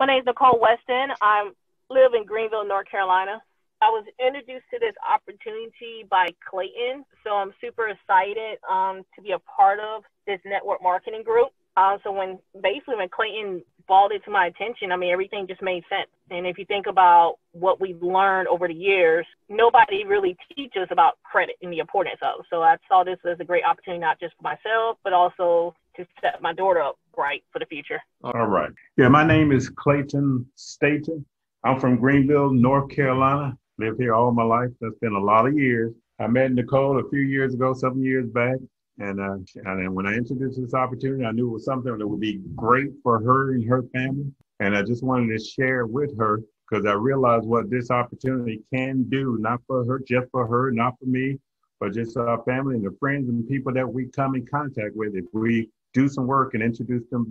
My name is Nicole Weston. I live in Greenville, North Carolina. I was introduced to this opportunity by Clayton, so I'm super excited um, to be a part of this network marketing group. Uh, so when basically when Clayton brought it to my attention, I mean everything just made sense. And if you think about what we've learned over the years, nobody really teaches about credit and the importance of. So I saw this as a great opportunity not just for myself, but also to set my daughter up right for the future. All right. Yeah, my name is Clayton Staten. I'm from Greenville, North Carolina. Lived here all my life. That's been a lot of years. I met Nicole a few years ago, seven years back. And, uh, and when I introduced this opportunity, I knew it was something that would be great for her and her family. And I just wanted to share with her because I realized what this opportunity can do, not for her, just for her, not for me, but just our family and the friends and people that we come in contact with. If we do some work and introduce them,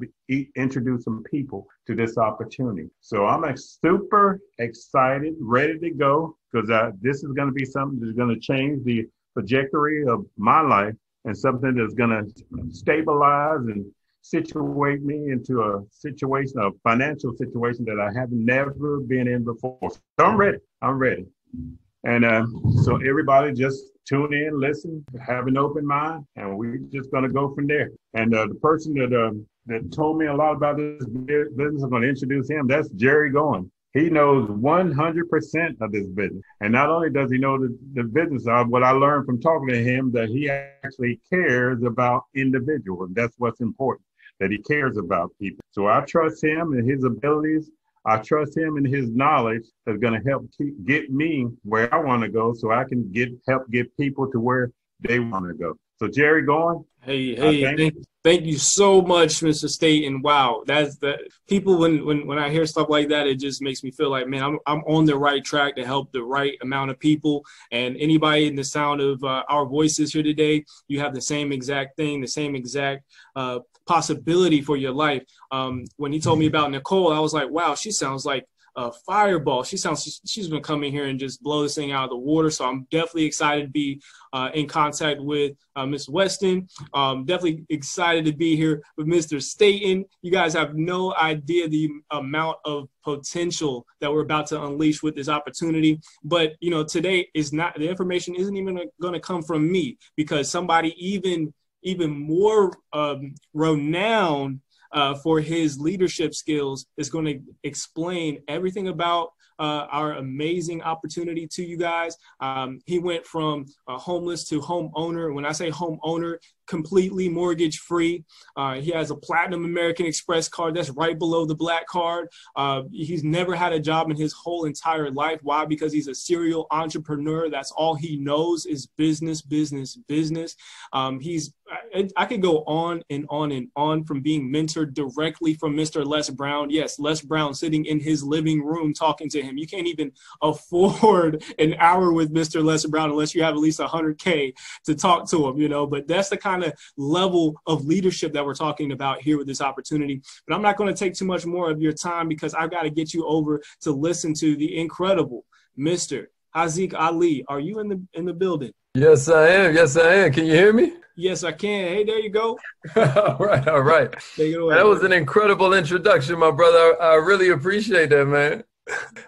introduce some people to this opportunity. So I'm super excited, ready to go because uh, this is going to be something that's going to change the trajectory of my life and something that's going to stabilize and situate me into a situation, a financial situation that I have never been in before. So I'm ready. I'm ready. And uh, so everybody just tune in, listen, have an open mind, and we're just going to go from there. And uh, the person that uh, that told me a lot about this business, I'm going to introduce him. That's Jerry Goins. He knows 100% of this business. And not only does he know the, the business of what I learned from talking to him, that he actually cares about individuals. That's what's important, that he cares about people. So I trust him and his abilities. I trust him and his knowledge that's going to help keep, get me where I want to go so I can get help get people to where they want to go. So Jerry Goins. Hey, hey, uh, thank, thank, you so much, Mr. State. And wow, that's the people when, when when I hear stuff like that, it just makes me feel like, man, I'm I'm on the right track to help the right amount of people. And anybody in the sound of uh, our voices here today, you have the same exact thing, the same exact uh, possibility for your life. Um, when he told me about Nicole, I was like, wow, she sounds like a Fireball. She sounds she's gonna come in here and just blow this thing out of the water. So I'm definitely excited to be uh, in contact with uh, Miss Weston. Um, definitely excited to be here with Mr. Staten. You guys have no idea the amount of potential that we're about to unleash with this opportunity. But you know, today is not the information isn't even going to come from me because somebody even even more um, renowned uh, for his leadership skills is going to explain everything about uh, our amazing opportunity to you guys. Um, he went from a homeless to homeowner. When I say homeowner, completely mortgage free. Uh, he has a platinum American Express card that's right below the black card. Uh, he's never had a job in his whole entire life. Why? Because he's a serial entrepreneur. That's all he knows is business, business, business. Um, he's I, I could go on and on and on from being mentored directly from Mr. Les Brown. Yes, Les Brown sitting in his living room talking to him. You can't even afford an hour with Mr. Les Brown unless you have at least 100K to talk to him, you know. But that's the kind of level of leadership that we're talking about here with this opportunity. But I'm not going to take too much more of your time because I've got to get you over to listen to the incredible Mr. Haziq Ali. Are you in the in the building? Yes, I am. Yes, I am. Can you hear me? Yes, I can. Hey, there you go. all right, all right. That was an incredible introduction, my brother. I really appreciate that, man.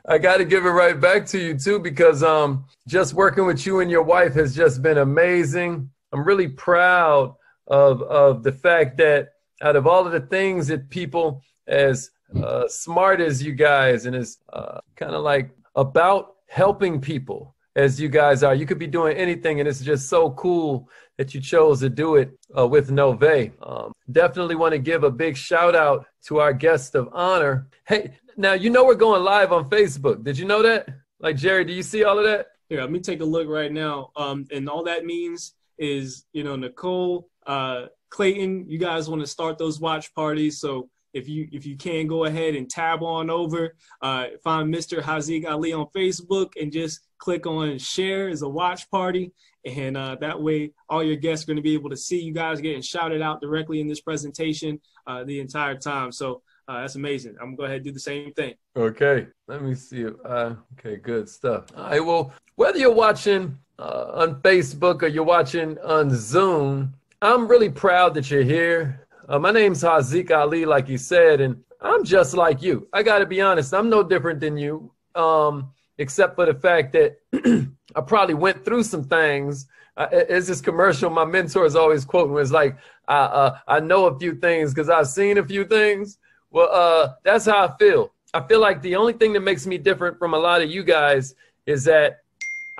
I got to give it right back to you too, because um, just working with you and your wife has just been amazing. I'm really proud of of the fact that out of all of the things that people as uh, smart as you guys and as uh, kind of like about helping people as you guys are. You could be doing anything, and it's just so cool that you chose to do it uh, with Novae. Um, definitely want to give a big shout out to our guest of honor. Hey, now you know we're going live on Facebook. Did you know that? Like Jerry, do you see all of that? Here, let me take a look right now. Um, and all that means is, you know, Nicole, uh, Clayton, you guys want to start those watch parties. So if you if you can go ahead and tab on over, uh, find Mr. Haziq Ali on Facebook and just click on share as a watch party. And uh, that way, all your guests are going to be able to see you guys getting shouted out directly in this presentation uh, the entire time. So uh, that's amazing. I'm to go ahead and do the same thing. Okay. Let me see. Uh, okay, good stuff. All right. Well, whether you're watching uh, on Facebook or you're watching on Zoom, I'm really proud that you're here. Uh, my name's Haziq Ali, like you said, and I'm just like you. I got to be honest. I'm no different than you, um, except for the fact that I probably went through some things. Uh, it's this commercial my mentor is always quoting. It's like, I, uh, I know a few things because I've seen a few things. Well, uh, that's how I feel. I feel like the only thing that makes me different from a lot of you guys is that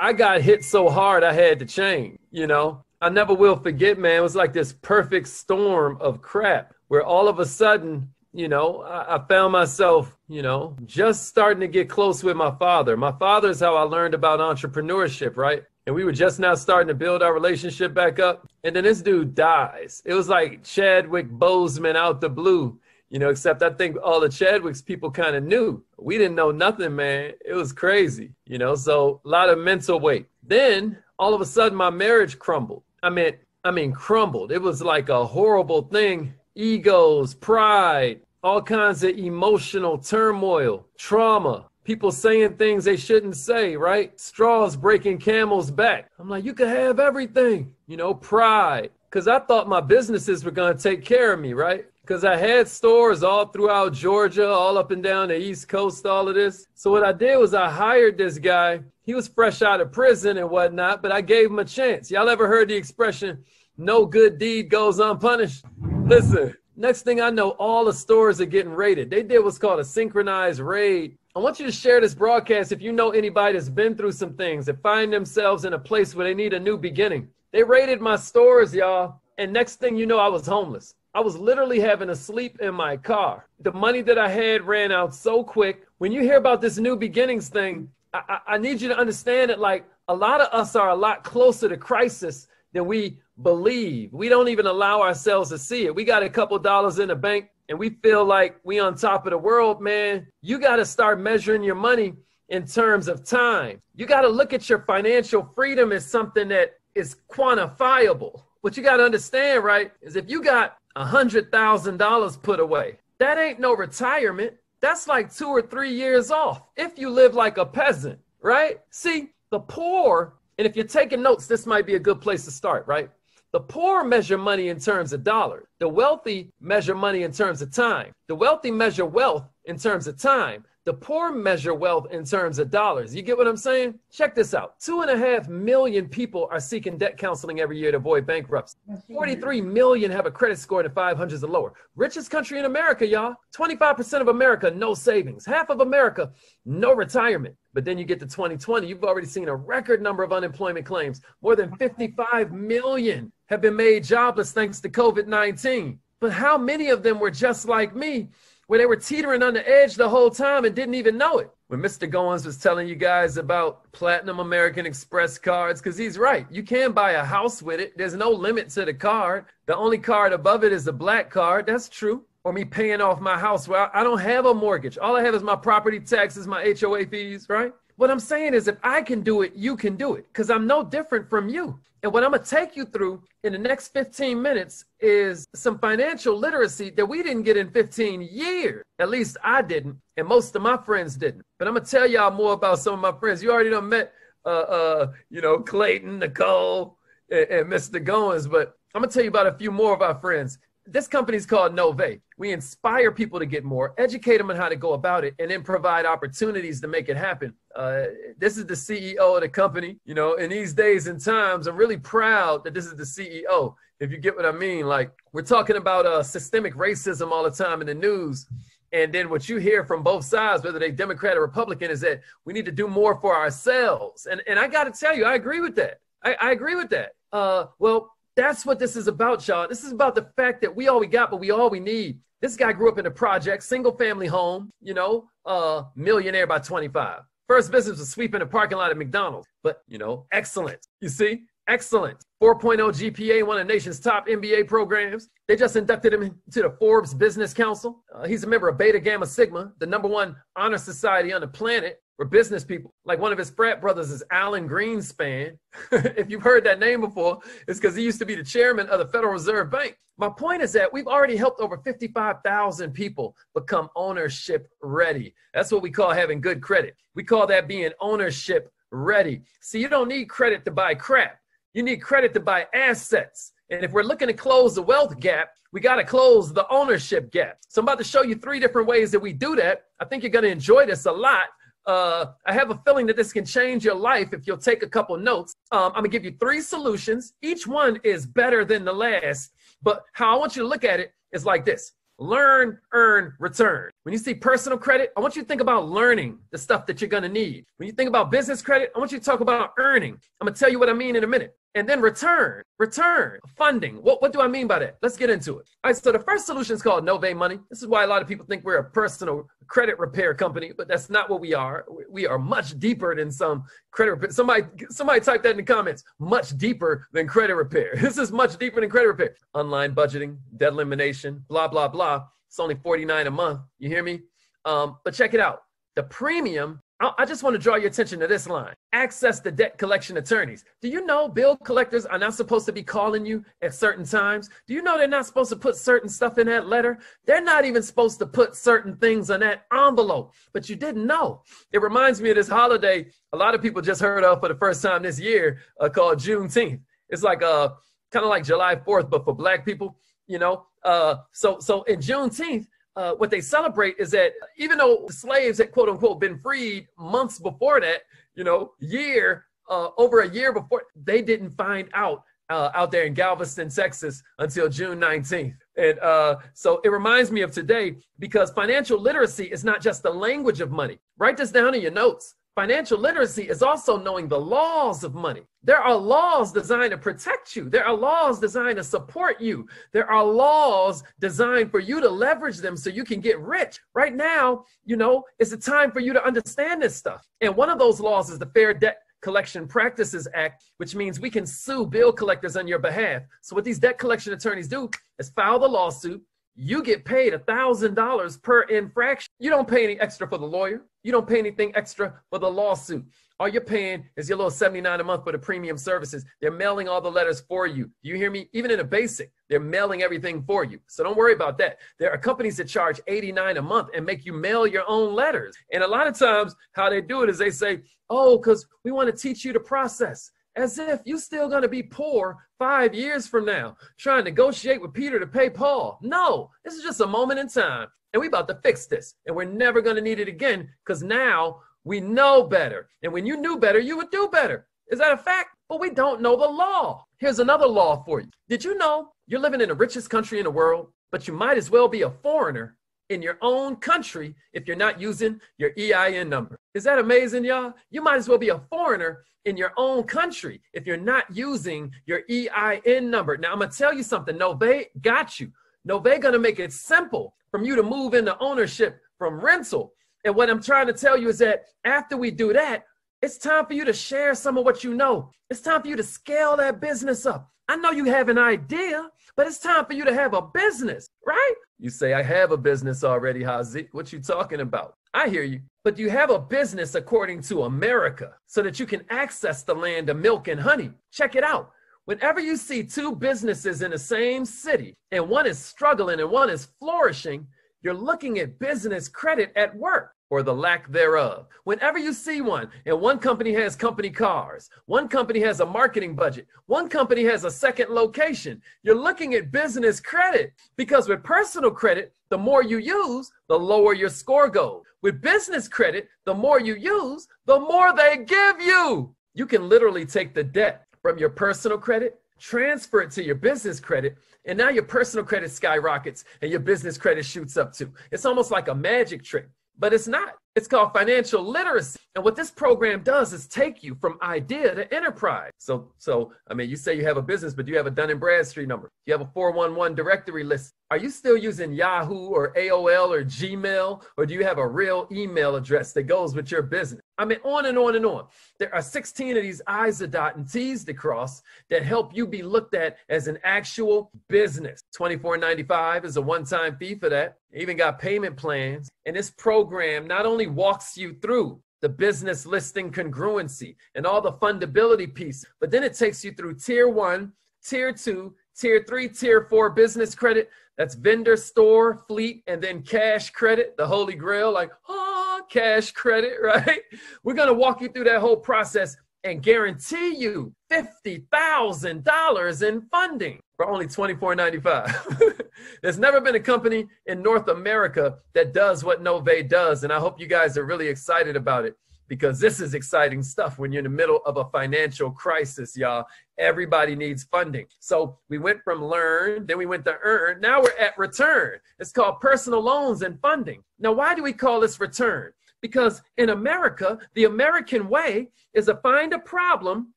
I got hit so hard I had to change, you know? I never will forget, man. It was like this perfect storm of crap where all of a sudden, you know, I, I, found myself, you know, just starting to get close with my father. My father is how I learned about entrepreneurship, right? And we were just now starting to build our relationship back up. And then this dude dies. It was like Chadwick Boseman out the blue, you know, except I think all the Chadwicks people kind of knew. We didn't know nothing, man. It was crazy, you know, so a lot of mental weight. Then all of a sudden my marriage crumbled I mean, I mean, crumbled. It was like a horrible thing. Egos, pride, all kinds of emotional turmoil, trauma, people saying things they shouldn't say, right? Straws breaking camels' back. I'm like, you can have everything, you know, pride. Because I thought my businesses were to take care of me, right? Because I had stores all throughout Georgia, all up and down the East Coast, all of this. So what I did was I hired this guy he was fresh out of prison and whatnot, but I gave him a chance. Y'all ever heard the expression, no good deed goes unpunished? Listen, next thing I know, all the stores are getting raided. They did what's called a synchronized raid. I want you to share this broadcast if you know anybody that's been through some things that find themselves in a place where they need a new beginning. They raided my stores, y'all. And next thing you know, I was homeless. I was literally having to sleep in my car. The money that I had ran out so quick. When you hear about this new beginnings thing, I, I need you to understand that like a lot of us are a lot closer to crisis than we believe. We don't even allow ourselves to see it. We got a couple dollars in the bank and we feel like we on top of the world, man. You got to start measuring your money in terms of time. You got to look at your financial freedom as something that is quantifiable. What you got to understand, right, is if you got a hundred thousand dollars put away, that ain't no retirement that's like two or three years off if you live like a peasant, right? See, the poor, and if you're taking notes, this might be a good place to start, right? The poor measure money in terms of dollars. The wealthy measure money in terms of time. The wealthy measure wealth in terms of time. The poor measure wealth in terms of dollars. You get what I'm saying? Check this out. Two and a half million people are seeking debt counseling every year to avoid bankruptcy. 43 million have a credit score in the 500s or lower. Richest country in America, y'all. 25% of America, no savings. Half of America, no retirement. But then you get to 2020, you've already seen a record number of unemployment claims. More than 55 million have been made jobless thanks to COVID 19. But how many of them were just like me where they were teetering on the edge the whole time and didn't even know it. When Mr. Goins was telling you guys about Platinum American Express cards, because he's right. You can buy a house with it. There's no limit to the card. The only card above it is the black card. That's true. Or me paying off my house. Well, I don't have a mortgage. All I have is my property taxes, my HOA fees, right? What I'm saying is if I can do it, you can do it because I'm no different from you. And what I'm going to take you through in the next 15 minutes is some financial literacy that we didn't get in 15 years. At least I didn't, and most of my friends didn't. But I'm going to tell y'all more about some of my friends. You already done met, uh, uh, you know, Clayton, Nicole, and, and Mr. Goins, but I'm going to tell you about a few more of our friends this company is called Novae. We inspire people to get more, educate them on how to go about it, and then provide opportunities to make it happen. Uh, this is the CEO of the company. You know, in these days and times, I'm really proud that this is the CEO. If you get what I mean, like we're talking about uh, systemic racism all the time in the news. And then what you hear from both sides, whether they Democrat or Republican, is that we need to do more for ourselves. And and I got to tell you, I agree with that. I, I agree with that. Uh, well, that's what this is about, y'all. This is about the fact that we all we got, but we all we need. This guy grew up in a project, single family home, you know, uh, millionaire by 25. First business was sweeping a parking lot at McDonald's, but you know, excellent. You see, excellent. 4.0 GPA, one of the nation's top MBA programs. They just inducted him into the Forbes Business Council. Uh, he's a member of Beta Gamma Sigma, the number one honor society on the planet for business people. Like one of his frat brothers is Alan Greenspan. if you've heard that name before, it's because he used to be the chairman of the Federal Reserve Bank. My point is that we've already helped over 55,000 people become ownership ready. That's what we call having good credit. We call that being ownership ready. See, you don't need credit to buy crap. You need credit to buy assets. And if we're looking to close the wealth gap, we got to close the ownership gap. So I'm about to show you three different ways that we do that. I think you're going to enjoy this a lot. Uh, I have a feeling that this can change your life if you'll take a couple notes. Um, I'm gonna give you three solutions. Each one is better than the last, but how I want you to look at it is like this learn, earn, return. When you see personal credit, I want you to think about learning the stuff that you're going to need. When you think about business credit, I want you to talk about earning. I'm going to tell you what I mean in a minute. And then return, return, funding. What, what do I mean by that? Let's get into it. All right, so the first solution is called Novae Money. This is why a lot of people think we're a personal credit repair company, but that's not what we are. We are much deeper than some credit repair. Somebody, somebody type that in the comments. Much deeper than credit repair. This is much deeper than credit repair. Online budgeting, debt elimination, blah, blah, blah. It's only 49 a month. You hear me? Um, but check it out. The premium I just want to draw your attention to this line. Access the debt collection attorneys. Do you know bill collectors are not supposed to be calling you at certain times? Do you know they're not supposed to put certain stuff in that letter? They're not even supposed to put certain things on that envelope, but you didn't know. It reminds me of this holiday a lot of people just heard of for the first time this year uh, called Juneteenth. It's like uh, kind of like July 4th, but for black people, you know. Uh, so, so in Juneteenth, uh, what they celebrate is that even though slaves had quote unquote been freed months before that, you know, year, uh, over a year before, they didn't find out uh, out there in Galveston, Texas until June 19th. And uh, so it reminds me of today because financial literacy is not just the language of money. Write this down in your notes. Financial literacy is also knowing the laws of money. There are laws designed to protect you. There are laws designed to support you. There are laws designed for you to leverage them so you can get rich. Right now, you know, it's a time for you to understand this stuff. And one of those laws is the Fair Debt Collection Practices Act, which means we can sue bill collectors on your behalf. So what these debt collection attorneys do is file the lawsuit. You get paid a $1,000 per infraction. You don't pay any extra for the lawyer. You don't pay anything extra for the lawsuit. All you're paying is your little 79 a month for the premium services. They're mailing all the letters for you. Do you hear me? Even in a basic, they're mailing everything for you. So don't worry about that. There are companies that charge 89 a month and make you mail your own letters. And a lot of times how they do it is they say, "Oh, cuz we want to teach you the process." As if you're still going to be poor 5 years from now, trying to negotiate with Peter to pay Paul. No, this is just a moment in time. And we about to fix this. And we're never going to need it again because now we know better. And when you knew better, you would do better. Is that a fact? But we don't know the law. Here's another law for you. Did you know you're living in the richest country in the world, but you might as well be a foreigner in your own country if you're not using your EIN number? Is that amazing, y'all? You might as well be a foreigner in your own country if you're not using your EIN number. Now, I'm going to tell you something. Novae got you. Novae going to make it simple from you to move into ownership from rental. And what I'm trying to tell you is that after we do that, it's time for you to share some of what you know. It's time for you to scale that business up. I know you have an idea, but it's time for you to have a business, right? You say, I have a business already, Hazi. What you talking about? I hear you. But you have a business according to America so that you can access the land of milk and honey. Check it out. Whenever you see two businesses in the same city and one is struggling and one is flourishing, you're looking at business credit at work or the lack thereof. Whenever you see one, and one company has company cars, one company has a marketing budget, one company has a second location, you're looking at business credit because with personal credit, the more you use, the lower your score goes. With business credit, the more you use, the more they give you. You can literally take the debt from your personal credit, transfer it to your business credit, and now your personal credit skyrockets and your business credit shoots up too. It's almost like a magic trick, but it's not. It's called financial literacy. And what this program does is take you from idea to enterprise. So, so I mean, you say you have a business, but do you have a Dun and Bradstreet number. Do You have a 411 directory list. Are you still using Yahoo or AOL or Gmail, or do you have a real email address that goes with your business? I mean, on and on and on. There are 16 of these I's to dot and T's to cross that help you be looked at as an actual business. $24.95 is a one-time fee for that. Even got payment plans. And this program not only walks you through the business listing congruency and all the fundability piece, but then it takes you through tier one, tier two, tier three, tier four business credit. That's vendor, store, fleet, and then cash credit, the holy grail, like, oh, cash credit, right? We're going to walk you through that whole process and guarantee you $50,000 in funding for only $24.95. There's never been a company in North America that does what Novae does. And I hope you guys are really excited about it because this is exciting stuff when you're in the middle of a financial crisis, y'all. Everybody needs funding. So we went from learn, then we went to earn. Now we're at return. It's called personal loans and funding. Now, why do we call this return? Because in America, the American way is to find a problem,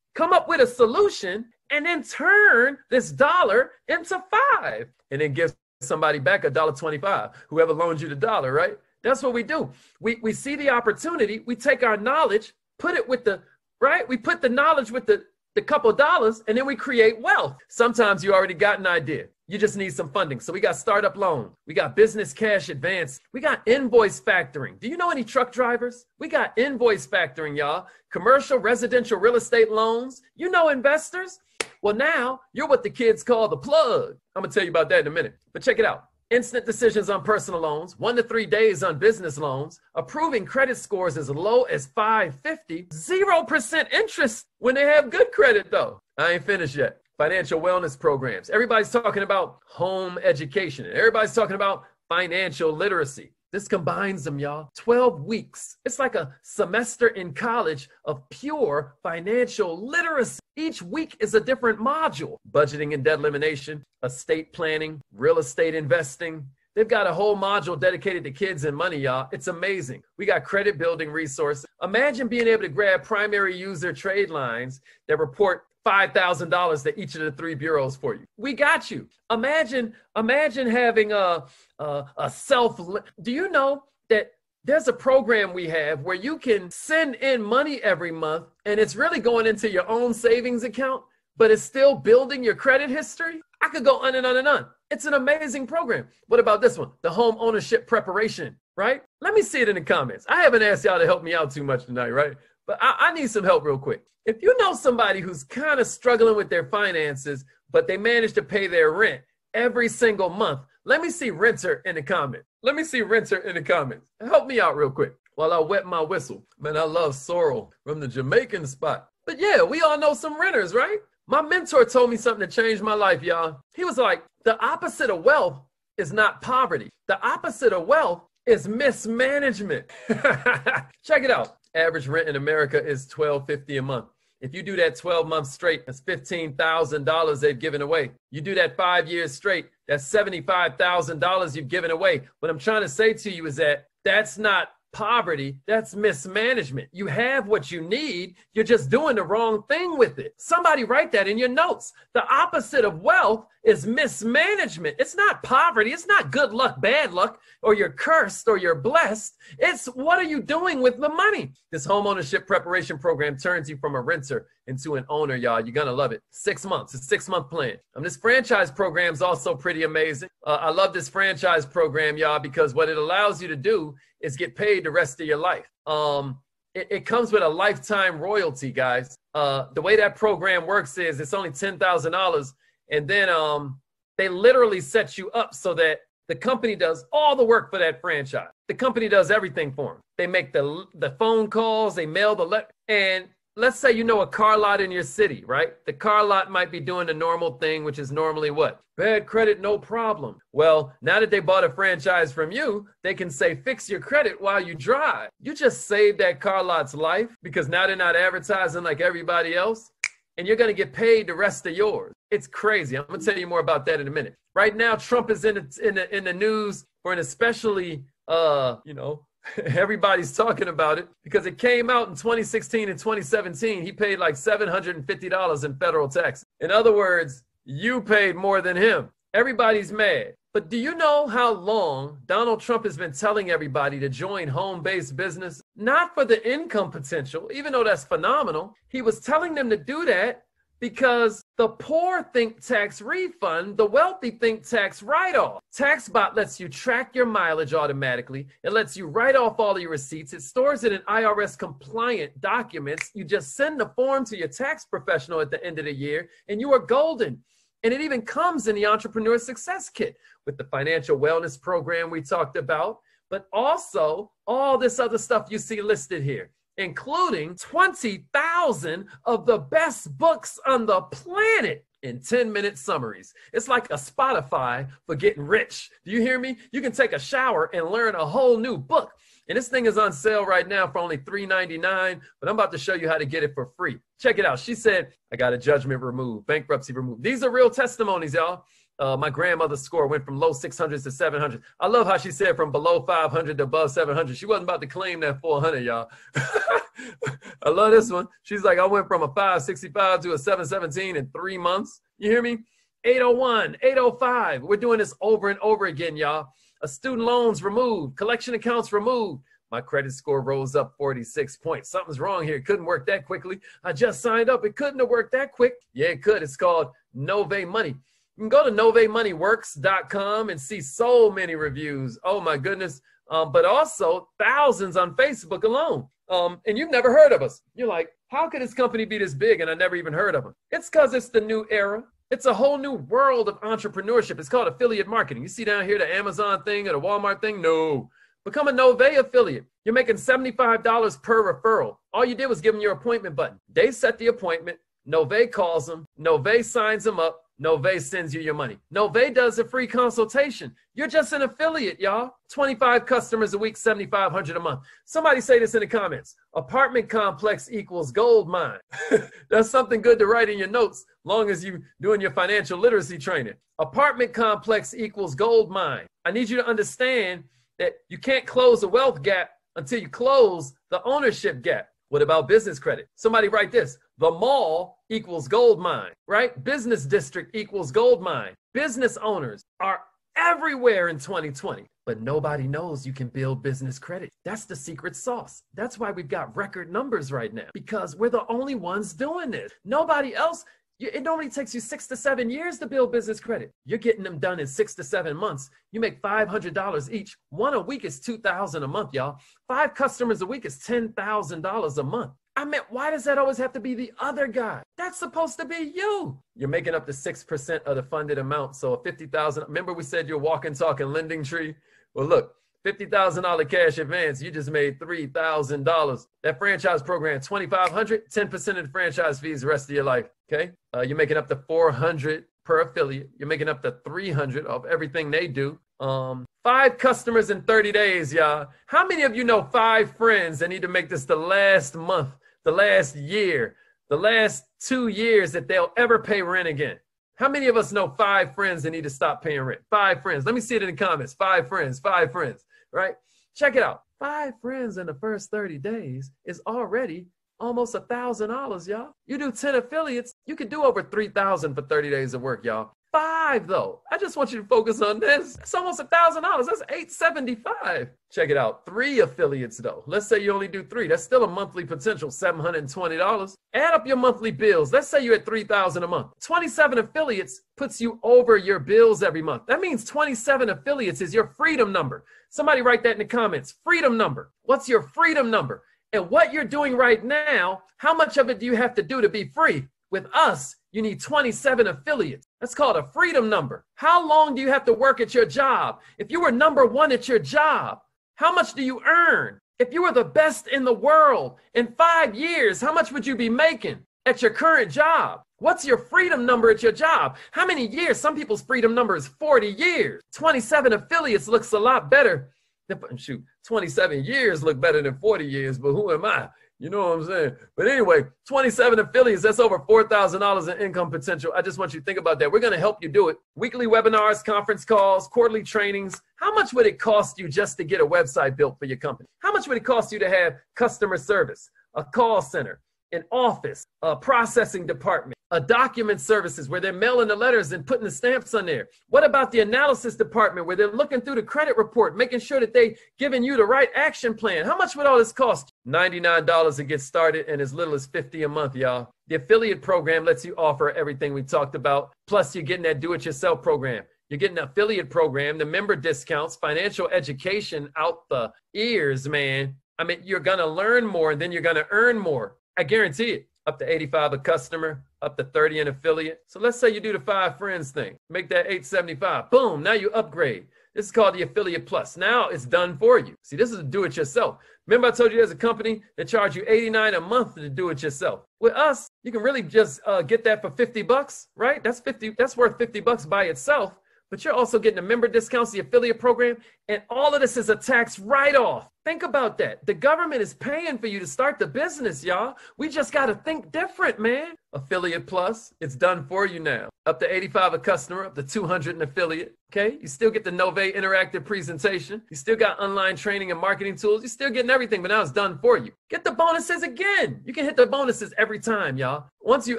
come up with a solution, and then turn this dollar into five and then give somebody back a dollar 25 whoever loans you the dollar right that's what we do. We we see the opportunity, we take our knowledge, put it with the right, we put the knowledge with the the couple dollars and then we create wealth. Sometimes you already got an idea. You just need some funding. So we got startup loan. We got business cash advance. We got invoice factoring. Do you know any truck drivers? We got invoice factoring, y'all. Commercial, residential real estate loans. You know investors? Well, now you're what the kids call the plug. I'm going to tell you about that in a minute. But check it out instant decisions on personal loans, one to three days on business loans, approving credit scores as low as 550, 0% interest when they have good credit though. I ain't finished yet. Financial wellness programs. Everybody's talking about home education. Everybody's talking about financial literacy. This combines them, y'all. 12 weeks. It's like a semester in college of pure financial literacy. Each week is a different module budgeting and debt elimination, estate planning, real estate investing. They've got a whole module dedicated to kids and money, y'all. It's amazing. We got credit building resources. Imagine being able to grab primary user trade lines that report $5,000 to each of the three bureaus for you. We got you. Imagine, imagine having a, a, a self, do you know that there's a program we have where you can send in money every month and it's really going into your own savings account, but it's still building your credit history? I could go on and on and on. It's an amazing program. What about this one? The home ownership preparation, right? Let me see it in the comments. I haven't asked y'all to help me out too much tonight, right? But I, I need some help real quick. If you know somebody who's kind of struggling with their finances, but they manage to pay their rent every single month, let me see renter in the comment. Let me see renter in the comments. Help me out real quick while I wet my whistle. Man, I love sorrel from the Jamaican spot. But yeah, we all know some renters, right? My mentor told me something that changed my life, y'all. He was like, the opposite of wealth is not poverty. The opposite of wealth is mismanagement. Check it out. Average rent in America is twelve fifty a month. If you do that 12 months straight, that's $15,000 they've given away. You do that five years straight, that's $75,000 you've given away. What I'm trying to say to you is that that's not poverty, that's mismanagement. You have what you need, you're just doing the wrong thing with it. Somebody write that in your notes. The opposite of wealth is mismanagement. It's not poverty, it's not good luck, bad luck, or you're cursed or you're blessed. It's what are you doing with the money? This home ownership preparation program turns you from a renter into an owner, y'all. You're gonna love it. Six months, a six month plan. Um, this franchise program is also pretty amazing. Uh, I love this franchise program, y'all, because what it allows you to do is get paid the rest of your life. Um, it, it comes with a lifetime royalty, guys. Uh, the way that program works is it's only ten thousand dollars, and then um, they literally set you up so that the company does all the work for that franchise. The company does everything for them. They make the the phone calls, they mail the let, and let's say you know a car lot in your city, right? The car lot might be doing the normal thing, which is normally what? Bad credit, no problem. Well, now that they bought a franchise from you, they can say, fix your credit while you drive. You just saved that car lot's life because now they're not advertising like everybody else. And you're going to get paid the rest of yours. It's crazy. I'm going to tell you more about that in a minute. Right now, Trump is in the, in the, in the news for an especially, uh, you know, everybody's talking about it because it came out in 2016 and 2017. He paid like $750 in federal tax. In other words, you paid more than him. Everybody's mad. But do you know how long Donald Trump has been telling everybody to join home based business? Not for the income potential, even though that's phenomenal. He was telling them to do that because the poor think tax refund, the wealthy think tax write off. TaxBot lets you track your mileage automatically. It lets you write off all of your receipts. It stores it in IRS compliant documents. You just send the form to your tax professional at the end of the year, and you are golden. And it even comes in the Entrepreneur Success Kit with the financial wellness program we talked about, but also all this other stuff you see listed here including 20,000 of the best books on the planet in 10 minute summaries. It's like a Spotify for getting rich. Do you hear me? You can take a shower and learn a whole new book. And this thing is on sale right now for only $3.99, but I'm about to show you how to get it for free. Check it out. She said, I got a judgment removed, bankruptcy removed. These are real testimonies, y'all. Uh, my grandmother's score went from low 600s to 700. I love how she said from below 500 to above 700. She wasn't about to claim that 400, y'all. I love this one. She's like, I went from a 565 to a 717 in three months. You hear me? 801, 805. We're doing this over and over again, y'all. A student loans removed, collection accounts removed. My credit score rose up 46 points. Something's wrong here. It couldn't work that quickly. I just signed up. It couldn't have worked that quick. Yeah, it could. It's called Novae Money. You can go to novemoneyworks.com and see so many reviews. Oh my goodness. Um, but also thousands on Facebook alone. Um, and you've never heard of us. You're like, how could this company be this big and I never even heard of them? It's because it's the new era. It's a whole new world of entrepreneurship. It's called affiliate marketing. You see down here the Amazon thing or the Walmart thing? No. Become a Novae affiliate. You're making $75 per referral. All you did was give them your appointment button. They set the appointment. Novae calls them. Novae signs them up. Novae sends you your money. Novae does a free consultation. You're just an affiliate, y'all. 25 customers a week, 7,500 a month. Somebody say this in the comments. Apartment complex equals gold mine. That's something good to write in your notes, long as you're doing your financial literacy training. Apartment complex equals gold mine. I need you to understand that you can't close a wealth gap until you close the ownership gap. What about business credit? Somebody write this. The mall equals gold mine, right? Business district equals gold mine. Business owners are everywhere in 2020, but nobody knows you can build business credit. That's the secret sauce. That's why we've got record numbers right now because we're the only ones doing this. Nobody else it normally takes you six to seven years to build business credit. You're getting them done in six to seven months. You make $500 each. One a week is 2000 a month, y'all. Five customers a week is $10,000 a month. I mean, why does that always have to be the other guy? That's supposed to be you. You're making up to 6% of the funded amount. So 50,000, remember we said you're walking, talking lending tree? Well, look, $50,000 cash advance, you just made $3,000. That franchise program, 2,500, 10% of the franchise fees the rest of your life. Okay. Uh, you're making up to 400 per affiliate. You're making up to 300 of everything they do. Um, five customers in 30 days, y'all. How many of you know five friends that need to make this the last month the last year, the last two years that they'll ever pay rent again. How many of us know five friends that need to stop paying rent? Five friends. Let me see it in the comments. Five friends, five friends, right? Check it out. Five friends in the first 30 days is already almost a thousand dollars, y'all. You do 10 affiliates, you could do over 3,000 for 30 days of work, y'all. Five though. I just want you to focus on this. It's almost a thousand dollars. That's 875. Check it out. Three affiliates though. Let's say you only do three. That's still a monthly potential, $720. Add up your monthly bills. Let's say you're at 3000 a month. 27 affiliates puts you over your bills every month. That means 27 affiliates is your freedom number. Somebody write that in the comments. Freedom number. What's your freedom number? And what you're doing right now, how much of it do you have to do to be free? With us, you need 27 affiliates. That's called a freedom number. How long do you have to work at your job? If you were number one at your job, how much do you earn? If you were the best in the world in five years, how much would you be making at your current job? What's your freedom number at your job? How many years? Some people's freedom number is 40 years. 27 affiliates looks a lot better. Than, shoot, 27 years look better than 40 years, but who am I? You know what I'm saying? But anyway, 27 affiliates, that's over $4,000 in income potential. I just want you to think about that. We're going to help you do it. Weekly webinars, conference calls, quarterly trainings. How much would it cost you just to get a website built for your company? How much would it cost you to have customer service, a call center, an office, a processing department, a document services where they're mailing the letters and putting the stamps on there? What about the analysis department where they're looking through the credit report, making sure that they giving you the right action plan? How much would all this cost? $99 to get started and as little as 50 a month, y'all. The affiliate program lets you offer everything we talked about. Plus, you're getting that do-it-yourself program. You're getting an affiliate program, the member discounts, financial education out the ears, man. I mean, you're to learn more and then you're to earn more. I guarantee it. Up to 85 a customer, up to 30 an affiliate. So let's say you do the five friends thing, make that 875. Boom, now you upgrade. This is called the affiliate plus. Now it's done for you. See, this is do it yourself. Remember, I told you there's a company that charge you 89 a month to do it yourself. With us, you can really just uh, get that for 50 bucks, right? That's 50. That's worth 50 bucks by itself. But you're also getting a member discounts, the affiliate program, and all of this is a tax write-off. Think about that. The government is paying for you to start the business, y'all. We just got to think different, man. Affiliate Plus, it's done for you now. Up to 85 a customer, up to 200 an affiliate. Okay, you still get the Novae interactive presentation. You still got online training and marketing tools. You're still getting everything, but now it's done for you. Get the bonuses again. You can hit the bonuses every time, y'all. Once you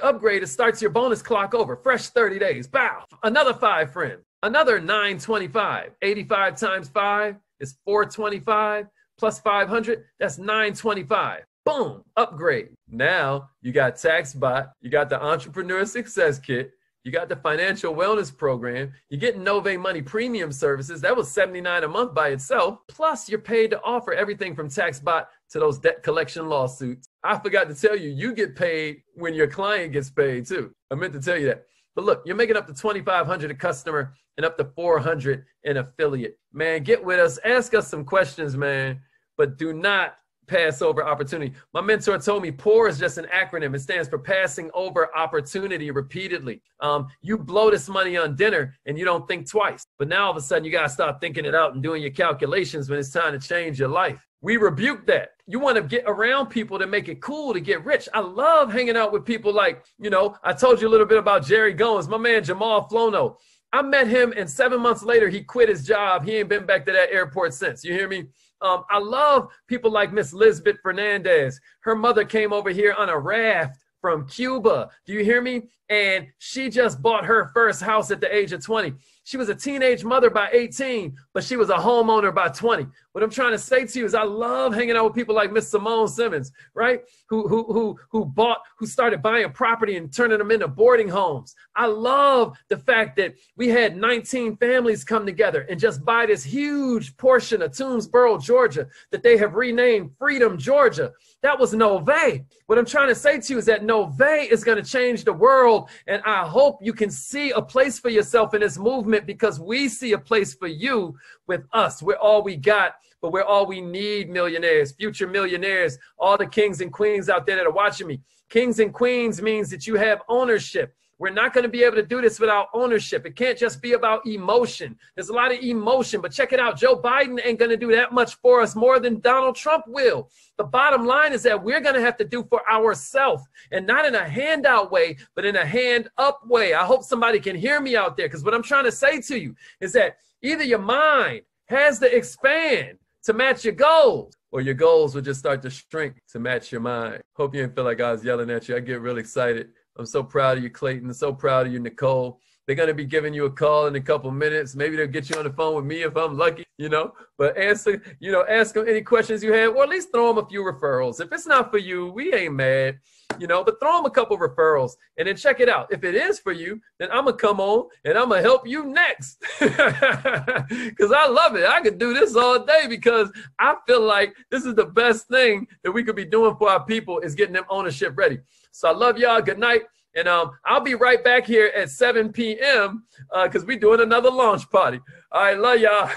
upgrade, it starts your bonus clock over. Fresh 30 days. Bow. Another five friends. Another 925. 85 times 5 is 425 plus 500, that's 925. Boom, upgrade. Now you got TaxBot, you got the Entrepreneur Success Kit, you got the Financial Wellness Program, you're getting Novae Money Premium Services. That was 79 a month by itself. Plus, you're paid to offer everything from TaxBot to those debt collection lawsuits. I forgot to tell you, you get paid when your client gets paid too. I meant to tell you that. But look, you're making up to 2,500 a customer and up to 400 an affiliate. Man, get with us. Ask us some questions, man. But do not pass over opportunity. My mentor told me POUR is just an acronym. It stands for passing over opportunity repeatedly. Um, you blow this money on dinner and you don't think twice. But now all of a sudden you got to start thinking it out and doing your calculations when it's time to change your life. We rebuke that. You want to get around people to make it cool to get rich. I love hanging out with people like, you know, I told you a little bit about Jerry Goins, my man Jamal Flono. I met him and seven months later, he quit his job. He ain't been back to that airport since. You hear me? Um, I love people like Miss Lisbeth Fernandez. Her mother came over here on a raft from Cuba. Do you hear me? And she just bought her first house at the age of 20. She was a teenage mother by 18, but she was a homeowner by 20. What I'm trying to say to you is I love hanging out with people like Miss Simone Simmons, right? Who who who who bought, who started buying property and turning them into boarding homes. I love the fact that we had 19 families come together and just buy this huge portion of Toombsboro, Georgia, that they have renamed Freedom, Georgia. That was Novae. What I'm trying to say to you is that Novae is going to change the world. And I hope you can see a place for yourself in this movement because we see a place for you with us. We're all we got, but we're all we need millionaires, future millionaires, all the kings and queens out there that are watching me. Kings and queens means that you have ownership. We're not going to be able to do this without ownership. It can't just be about emotion. There's a lot of emotion, but check it out. Joe Biden ain't going to do that much for us more than Donald Trump will. The bottom line is that we're going to have to do for ourselves and not in a handout way, but in a hand up way. I hope somebody can hear me out there because what I'm trying to say to you is that either your mind has to expand to match your goals or your goals will just start to shrink to match your mind. Hope you didn't feel like I was yelling at you. I get really excited I'm so proud of you, Clayton. I'm so proud of you, Nicole. They're going to be giving you a call in a couple minutes. Maybe they'll get you on the phone with me if I'm lucky, you know. But answer, you know, ask them any questions you have, or at least throw them a few referrals. If it's not for you, we ain't mad, you know. But throw them a couple referrals, and then check it out. If it is for you, then I'm gonna come on and I'm gonna help you next, because I love it. I could do this all day because I feel like this is the best thing that we could be doing for our people is getting them ownership ready. So I love y'all. Good night. And um, I'll be right back here at 7 p.m. because uh, we're doing another launch party. All right, love y'all.